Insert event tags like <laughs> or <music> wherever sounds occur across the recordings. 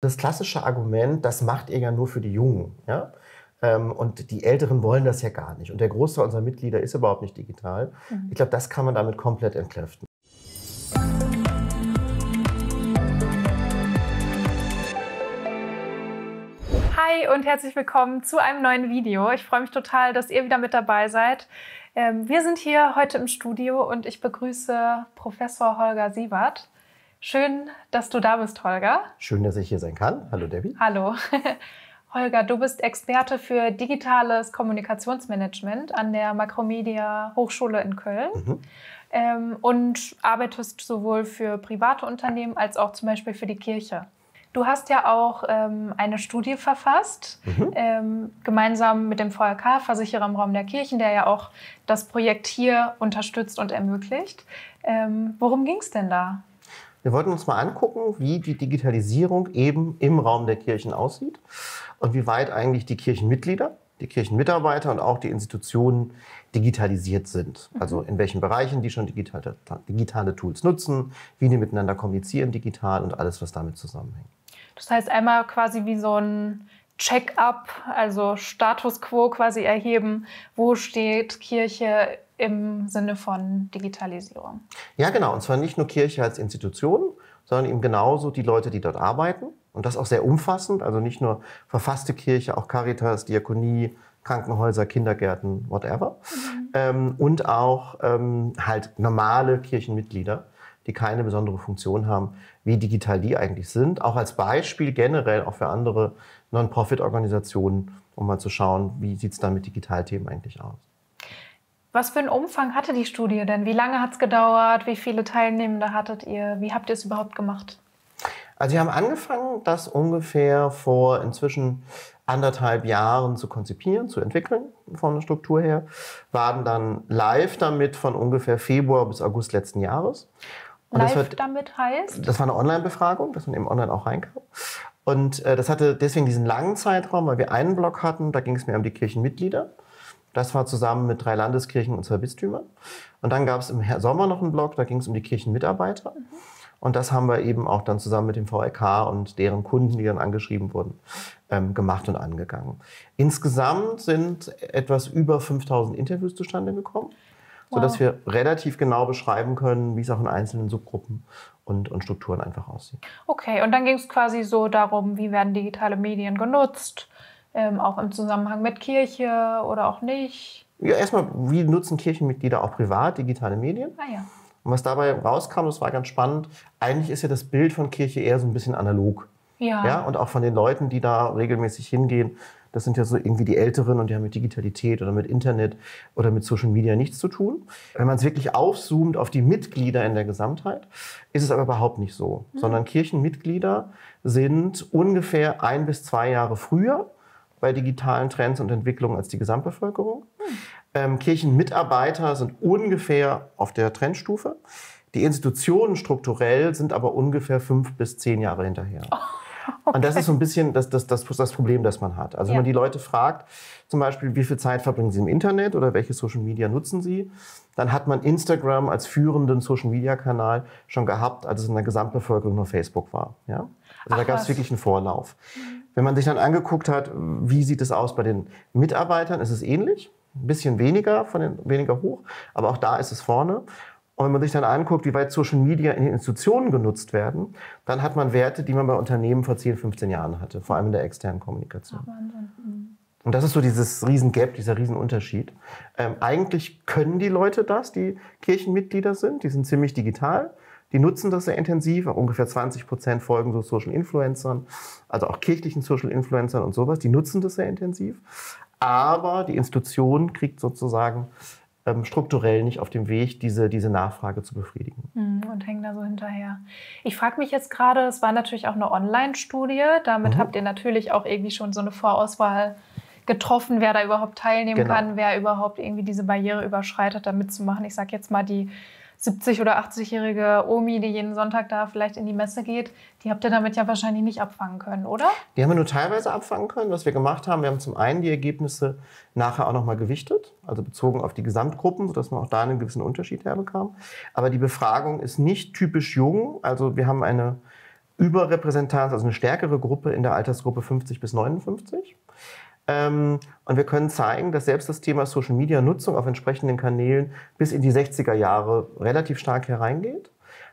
Das klassische Argument, das macht ihr ja nur für die Jungen. Ja? Ähm, und die Älteren wollen das ja gar nicht. Und der Großteil unserer Mitglieder ist überhaupt nicht digital. Mhm. Ich glaube, das kann man damit komplett entkräften. Hi und herzlich willkommen zu einem neuen Video. Ich freue mich total, dass ihr wieder mit dabei seid. Ähm, wir sind hier heute im Studio und ich begrüße Professor Holger Siebert. Schön, dass du da bist, Holger. Schön, dass ich hier sein kann. Hallo, Debbie. Hallo. <laughs> Holger, du bist Experte für digitales Kommunikationsmanagement an der Makromedia Hochschule in Köln mhm. ähm, und arbeitest sowohl für private Unternehmen als auch zum Beispiel für die Kirche. Du hast ja auch ähm, eine Studie verfasst, mhm. ähm, gemeinsam mit dem VRK, Versicherer im Raum der Kirchen, der ja auch das Projekt hier unterstützt und ermöglicht. Ähm, worum ging es denn da? Wir wollten uns mal angucken, wie die Digitalisierung eben im Raum der Kirchen aussieht und wie weit eigentlich die Kirchenmitglieder, die Kirchenmitarbeiter und auch die Institutionen digitalisiert sind. Mhm. Also in welchen Bereichen die schon digitale, digitale Tools nutzen, wie die miteinander kommunizieren digital und alles, was damit zusammenhängt. Das heißt einmal quasi wie so ein Check-up, also Status quo quasi erheben, wo steht Kirche im Sinne von Digitalisierung. Ja, genau. Und zwar nicht nur Kirche als Institution, sondern eben genauso die Leute, die dort arbeiten. Und das auch sehr umfassend, also nicht nur verfasste Kirche, auch Caritas, Diakonie, Krankenhäuser, Kindergärten, whatever. Mhm. Ähm, und auch ähm, halt normale Kirchenmitglieder, die keine besondere Funktion haben, wie digital die eigentlich sind. Auch als Beispiel generell auch für andere Non-Profit-Organisationen, um mal zu schauen, wie sieht es dann mit Digitalthemen eigentlich aus. Was für einen Umfang hatte die Studie denn? Wie lange hat es gedauert? Wie viele Teilnehmende hattet ihr? Wie habt ihr es überhaupt gemacht? Also wir haben angefangen, das ungefähr vor inzwischen anderthalb Jahren zu konzipieren, zu entwickeln von der Struktur her, waren dann live damit von ungefähr Februar bis August letzten Jahres. Und live wird, damit heißt? Das war eine Online-Befragung, dass man eben online auch reinkam. Und äh, das hatte deswegen diesen langen Zeitraum, weil wir einen Block hatten, da ging es mehr um die Kirchenmitglieder. Das war zusammen mit drei Landeskirchen und zwei Bistümern. Und dann gab es im Sommer noch einen Block, da ging es um die Kirchenmitarbeiter. Mhm. Und das haben wir eben auch dann zusammen mit dem VRK und deren Kunden, die dann angeschrieben wurden, ähm, gemacht und angegangen. Insgesamt sind etwas über 5000 Interviews zustande gekommen, wow. sodass wir relativ genau beschreiben können, wie es auch in einzelnen Subgruppen und, und Strukturen einfach aussieht. Okay, und dann ging es quasi so darum, wie werden digitale Medien genutzt, ähm, auch im Zusammenhang mit Kirche oder auch nicht? Ja, erstmal, wie nutzen Kirchenmitglieder auch privat digitale Medien? Ah ja. Und was dabei rauskam, das war ganz spannend, eigentlich ist ja das Bild von Kirche eher so ein bisschen analog. Ja. ja. Und auch von den Leuten, die da regelmäßig hingehen, das sind ja so irgendwie die Älteren und die haben mit Digitalität oder mit Internet oder mit Social Media nichts zu tun. Wenn man es wirklich aufzoomt auf die Mitglieder in der Gesamtheit, ist es aber überhaupt nicht so. Mhm. Sondern Kirchenmitglieder sind ungefähr ein bis zwei Jahre früher bei digitalen Trends und Entwicklungen als die Gesamtbevölkerung. Mhm. Ähm, Kirchenmitarbeiter sind ungefähr auf der Trendstufe. Die Institutionen strukturell sind aber ungefähr fünf bis zehn Jahre hinterher. Oh. <laughs> Okay. Und das ist so ein bisschen das, das, das, das Problem, das man hat. Also ja. wenn man die Leute fragt, zum Beispiel, wie viel Zeit verbringen sie im Internet oder welche Social Media nutzen sie, dann hat man Instagram als führenden Social Media Kanal schon gehabt, als es in der Gesamtbevölkerung nur Facebook war. Ja? Also Ach, da gab es wirklich einen Vorlauf. Mhm. Wenn man sich dann angeguckt hat, wie sieht es aus bei den Mitarbeitern, ist es ähnlich. Ein bisschen weniger, von den, weniger hoch, aber auch da ist es vorne. Und wenn man sich dann anguckt, wie weit Social Media in den Institutionen genutzt werden, dann hat man Werte, die man bei Unternehmen vor 10, 15 Jahren hatte, vor allem in der externen Kommunikation. Mhm. Und das ist so dieses Riesengap, dieser Riesenunterschied. Ähm, eigentlich können die Leute das, die Kirchenmitglieder sind, die sind ziemlich digital. Die nutzen das sehr intensiv. Ungefähr 20 Prozent folgen so Social Influencern, also auch kirchlichen Social Influencern und sowas. Die nutzen das sehr intensiv. Aber die Institution kriegt sozusagen ähm, strukturell nicht auf dem Weg, diese, diese Nachfrage zu befriedigen. Hm, und hängen da so hinterher. Ich frage mich jetzt gerade, es war natürlich auch eine Online-Studie. Damit mhm. habt ihr natürlich auch irgendwie schon so eine Vorauswahl getroffen, wer da überhaupt teilnehmen genau. kann, wer überhaupt irgendwie diese Barriere überschreitet, da mitzumachen. Ich sage jetzt mal die 70- oder 80-jährige Omi, die jeden Sonntag da vielleicht in die Messe geht, die habt ihr damit ja wahrscheinlich nicht abfangen können, oder? Die haben wir nur teilweise abfangen können. Was wir gemacht haben, wir haben zum einen die Ergebnisse nachher auch nochmal gewichtet, also bezogen auf die Gesamtgruppen, sodass man auch da einen gewissen Unterschied herbekam. Aber die Befragung ist nicht typisch jung. Also wir haben eine Überrepräsentanz, also eine stärkere Gruppe in der Altersgruppe 50 bis 59. Ähm, und wir können zeigen, dass selbst das Thema Social Media Nutzung auf entsprechenden Kanälen bis in die 60er Jahre relativ stark hereingeht.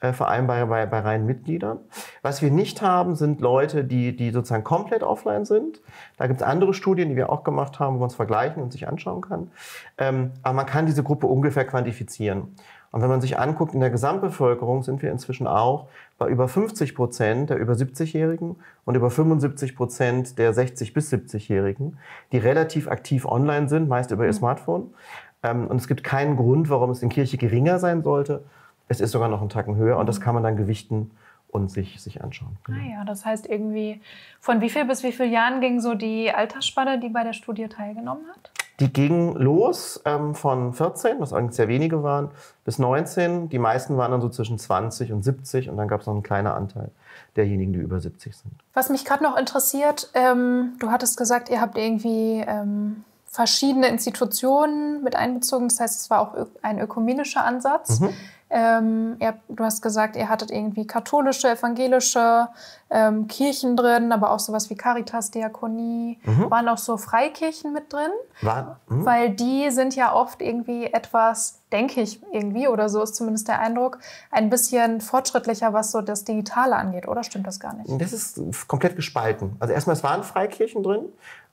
Äh, vor allem bei, bei, bei reinen Mitgliedern. Was wir nicht haben, sind Leute, die, die sozusagen komplett offline sind. Da gibt es andere Studien, die wir auch gemacht haben, wo man es vergleichen und sich anschauen kann. Ähm, aber man kann diese Gruppe ungefähr quantifizieren. Und wenn man sich anguckt, in der Gesamtbevölkerung sind wir inzwischen auch bei über 50 Prozent der über 70-Jährigen und über 75 Prozent der 60 bis 70-Jährigen, die relativ aktiv online sind, meist über ihr mhm. Smartphone. Ähm, und es gibt keinen Grund, warum es in Kirche geringer sein sollte. Es ist sogar noch einen Tacken höher und das kann man dann gewichten und sich, sich anschauen. Genau. Ah ja, das heißt irgendwie, von wie viel bis wie viel Jahren ging so die Altersspanne, die bei der Studie teilgenommen hat? Die ging los ähm, von 14, was eigentlich sehr wenige waren, bis 19. Die meisten waren dann so zwischen 20 und 70 und dann gab es noch einen kleinen Anteil derjenigen, die über 70 sind. Was mich gerade noch interessiert, ähm, du hattest gesagt, ihr habt irgendwie ähm, verschiedene Institutionen mit einbezogen. Das heißt, es war auch ein ökumenischer Ansatz. Mhm. Ähm, ihr, du hast gesagt, ihr hattet irgendwie katholische, evangelische ähm, Kirchen drin, aber auch sowas wie Caritas, Diakonie. Mhm. Waren auch so Freikirchen mit drin? War, mhm. Weil die sind ja oft irgendwie etwas, denke ich irgendwie, oder so ist zumindest der Eindruck, ein bisschen fortschrittlicher, was so das Digitale angeht, oder stimmt das gar nicht? Das ist komplett gespalten. Also erstmal, es waren Freikirchen drin,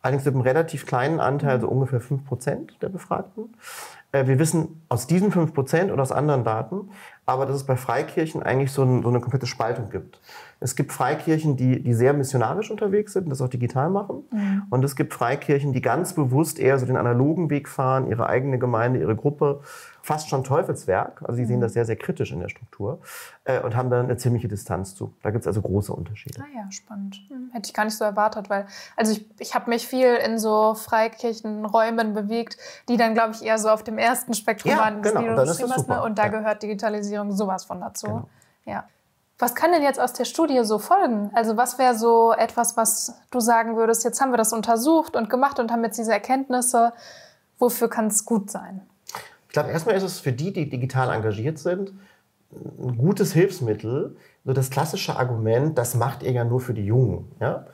allerdings mit einem relativ kleinen Anteil, so ungefähr 5% der Befragten. Äh, wir wissen aus diesen 5% oder aus anderen Daten, aber dass es bei Freikirchen eigentlich so, ein, so, eine komplette Spaltung gibt. Es gibt Freikirchen, die, die sehr missionarisch unterwegs sind und das auch digital machen. Mhm. Und es gibt Freikirchen, die ganz bewusst eher so den analogen Weg fahren, ihre eigene Gemeinde, ihre Gruppe fast schon Teufelswerk. Also sie sehen mhm. das sehr, sehr kritisch in der Struktur äh, und haben dann eine ziemliche Distanz zu. Da gibt es also große Unterschiede. Ah ja, spannend. Hm. Hätte ich gar nicht so erwartet, weil also ich, ich habe mich viel in so Freikirchenräumen bewegt, die dann, glaube ich, eher so auf dem ersten Spektrum ja, waren. Genau. Das super. Ne? und da ja. gehört Digitalisierung sowas von dazu. Genau. Ja. Was kann denn jetzt aus der Studie so folgen? Also was wäre so etwas, was du sagen würdest, jetzt haben wir das untersucht und gemacht und haben jetzt diese Erkenntnisse. Wofür kann es gut sein? Ich glaube, erstmal ist es für die, die digital engagiert sind, ein gutes Hilfsmittel. So das klassische Argument, das macht ihr ja nur für die Jungen. Ja?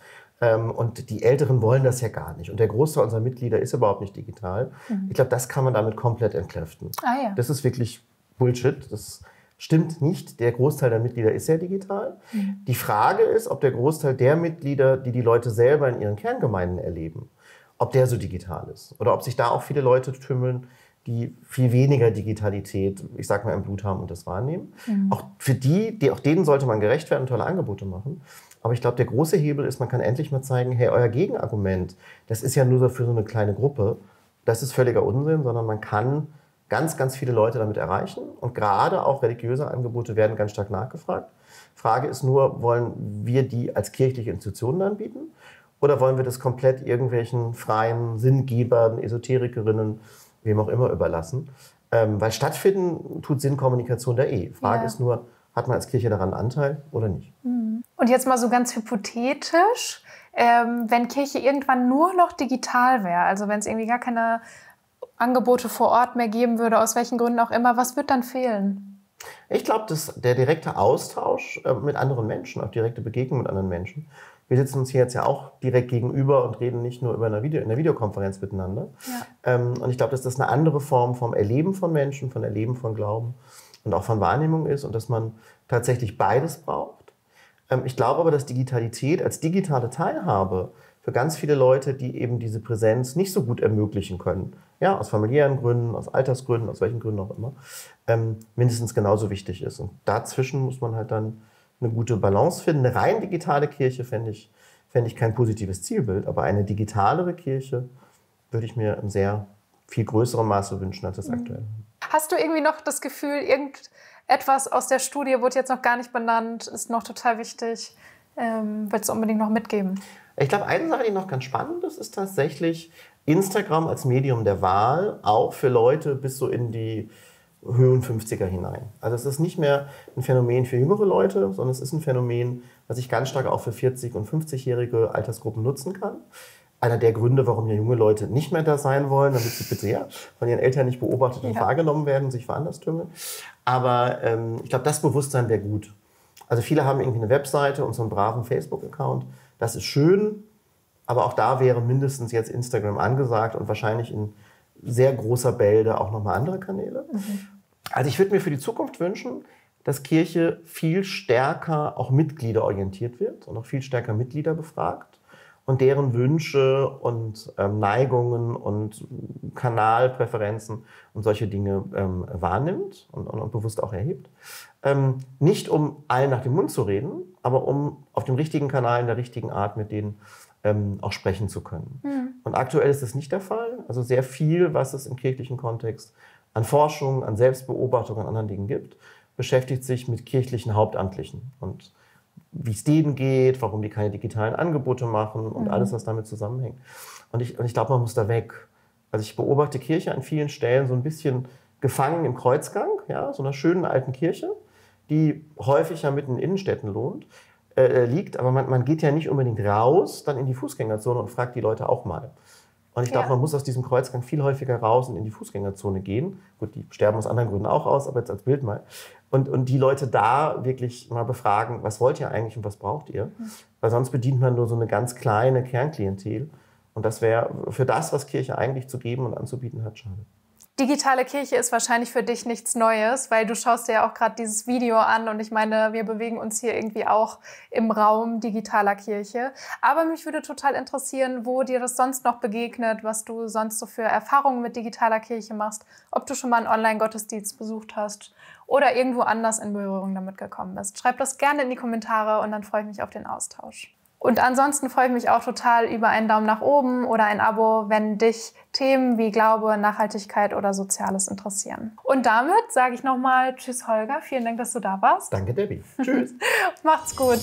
Ähm, und die Älteren wollen das ja gar nicht. Und der Großteil unserer Mitglieder ist überhaupt nicht digital. Mhm. Ich glaube, das kann man damit komplett entkräften. Ah, ja. Das ist wirklich Bullshit. Das stimmt nicht. Der Großteil der Mitglieder ist ja digital. Mhm. Die Frage ist, ob der Großteil der Mitglieder, die die Leute selber in ihren Kerngemeinden erleben, ob der so digital ist. Oder ob sich da auch viele Leute tümmeln, die viel weniger Digitalität, ich sag mal, im Blut haben und das wahrnehmen. Mhm. Auch für die, die, auch denen sollte man gerecht werden und tolle Angebote machen. Aber ich glaube, der große Hebel ist, man kann endlich mal zeigen, hey, euer Gegenargument, das ist ja nur so für so eine kleine Gruppe. Das ist völliger Unsinn, sondern man kann ganz, ganz viele Leute damit erreichen. Und gerade auch religiöse Angebote werden ganz stark nachgefragt. Frage ist nur, wollen wir die als kirchliche Institutionen anbieten? Oder wollen wir das komplett irgendwelchen freien Sinngebern, Esoterikerinnen, wem auch immer überlassen. Ähm, weil stattfinden tut Sinnkommunikation da eh. Frage ja. ist nur, hat man als Kirche daran Anteil oder nicht? Mhm. Und jetzt mal so ganz hypothetisch, ähm, wenn Kirche irgendwann nur noch digital wäre, also wenn es irgendwie gar keine Angebote vor Ort mehr geben würde, aus welchen Gründen auch immer, was wird dann fehlen? Ich glaube, dass der direkte Austausch äh, mit anderen Menschen, auch direkte Begegnung mit anderen Menschen, wir sitzen uns hier jetzt ja auch direkt gegenüber und reden nicht nur über eine Video, in einer Videokonferenz miteinander. Ja. Ähm, und ich glaube, dass das eine andere Form vom Erleben von Menschen, von Erleben von Glauben und auch von Wahrnehmung ist und dass man tatsächlich beides braucht. Ähm, ich glaube aber, dass Digitalität als digitale Teilhabe für ganz viele Leute, die eben diese Präsenz nicht so gut ermöglichen können, ja, aus familiären Gründen, aus Altersgründen, aus welchen Gründen auch immer, ähm, mindestens genauso wichtig ist. Und dazwischen muss man halt dann eine gute Balance finden. Eine rein digitale Kirche fände ich, fände ich kein positives Zielbild, aber eine digitalere Kirche würde ich mir im sehr viel größerem Maße wünschen als das mhm. aktuelle. Hast du irgendwie noch das Gefühl, irgendetwas aus der Studie wurde jetzt noch gar nicht benannt, ist noch total wichtig? Ähm, willst du unbedingt noch mitgeben? Ich glaube, eine Sache, die noch ganz spannend ist, ist tatsächlich Instagram als Medium der Wahl, auch für Leute bis so in die Höhen 50er hinein. Also es ist nicht mehr ein Phänomen für jüngere Leute, sondern es ist ein Phänomen, was ich ganz stark auch für 40- und 50-jährige Altersgruppen nutzen kann. Einer der Gründe, warum ja junge Leute nicht mehr da sein wollen, damit sie bitte ja von ihren Eltern nicht beobachtet und ja. wahrgenommen werden, sich woanders tümmeln. Aber ähm, ich glaube, das Bewusstsein wäre gut. Also viele haben irgendwie eine Webseite und so einen braven Facebook-Account. Das ist schön, aber auch da wäre mindestens jetzt Instagram angesagt und wahrscheinlich in sehr großer Bälde auch nochmal andere Kanäle. Mhm. Also ich würde mir für die Zukunft wünschen, dass Kirche viel stärker auch mitgliederorientiert wird und auch viel stärker Mitglieder befragt und deren Wünsche und ähm, Neigungen und Kanalpräferenzen und solche Dinge ähm, wahrnimmt und, und, und, bewusst auch erhebt. Ähm, nicht um allen nach dem Mund zu reden, aber um auf dem richtigen Kanal in der richtigen Art mit denen ähm, auch sprechen zu können. Mhm. Und aktuell ist das nicht der Fall. Also sehr viel, was es im kirchlichen Kontext an Forschung, an Selbstbeobachtung, an anderen Dingen gibt, beschäftigt sich mit kirchlichen Hauptamtlichen und wie es denen geht, warum die keine digitalen Angebote machen und mhm. alles, was damit zusammenhängt. Und ich, und ich glaube, man muss da weg. Also ich beobachte Kirche an vielen Stellen so ein bisschen gefangen im Kreuzgang, ja, so einer schönen alten Kirche, die häufig ja mitten in Innenstädten lohnt, äh, liegt, aber man, man geht ja nicht unbedingt raus, dann in die Fußgängerzone und fragt die Leute auch mal. Und ich glaube, ja. man muss aus diesem Kreuzgang viel häufiger raus und in die Fußgängerzone gehen. Gut, die sterben aus anderen Gründen auch aus, aber jetzt als Bild mal. Und, und die Leute da wirklich mal befragen, was wollt ihr eigentlich und was braucht ihr? Mhm. Weil sonst bedient man nur so eine ganz kleine Kernklientel. Und das wäre für das, was Kirche eigentlich zu geben und anzubieten hat, schade. Digitale Kirche ist wahrscheinlich für dich nichts Neues, weil du schaust dir ja auch gerade dieses Video an und ich meine, wir bewegen uns hier irgendwie auch im Raum digitaler Kirche. Aber mich würde total interessieren, wo dir das sonst noch begegnet, was du sonst so für Erfahrungen mit digitaler Kirche machst, ob du schon mal einen Online-Gottesdienst besucht hast oder irgendwo anders in Berührung damit gekommen bist. Schreib das gerne in die Kommentare und dann freue ich mich auf den Austausch. Und ansonsten freue ich mich auch total über einen Daumen nach oben oder ein Abo, wenn dich Themen wie Glaube, Nachhaltigkeit oder Soziales interessieren. Und damit sage ich nochmal Tschüss, Holger. Vielen Dank, dass du da warst. Danke, Debbie. Tschüss. <laughs> Macht's gut.